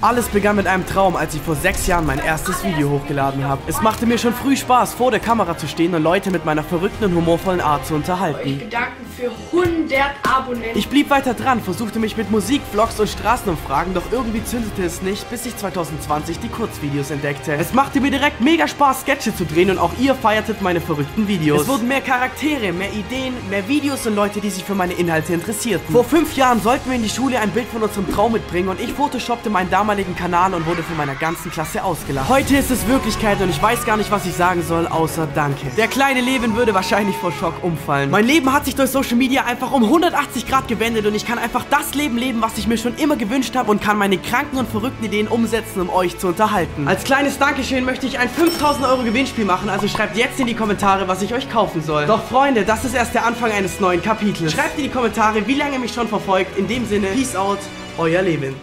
Alles begann mit einem Traum, als ich vor sechs Jahren mein erstes Video hochgeladen habe. Es machte mir schon früh Spaß, vor der Kamera zu stehen und Leute mit meiner verrückten und humorvollen Art zu unterhalten. Gedanken für 100 Abonnenten. Ich blieb weiter dran, versuchte mich mit Musik, Vlogs und Straßenumfragen, doch irgendwie zündete es nicht, bis ich 2020 die Kurzvideos entdeckte. Es machte mir direkt mega Spaß, Sketche zu drehen und auch ihr feiertet meine verrückten Videos. Es wurden mehr Charaktere, mehr Ideen, mehr Videos und Leute, die sich für meine Inhalte interessierten. Vor fünf Jahren sollten wir in die Schule ein Bild von unserem Traum mitbringen und ich photoshoppte meinen damaligen Kanal und wurde von meiner ganzen Klasse ausgelacht. Heute ist es Wirklichkeit und ich weiß gar nicht, was ich sagen soll, außer Danke. Der kleine Levin würde wahrscheinlich vor Schock umfallen. Mein Leben hat sich durch Social Social Media einfach um 180 Grad gewendet und ich kann einfach das Leben leben, was ich mir schon immer gewünscht habe und kann meine kranken und verrückten Ideen umsetzen, um euch zu unterhalten. Als kleines Dankeschön möchte ich ein 5000 Euro Gewinnspiel machen, also schreibt jetzt in die Kommentare, was ich euch kaufen soll. Doch Freunde, das ist erst der Anfang eines neuen Kapitels. Schreibt in die Kommentare, wie lange ihr mich schon verfolgt. In dem Sinne, Peace out, euer Levin.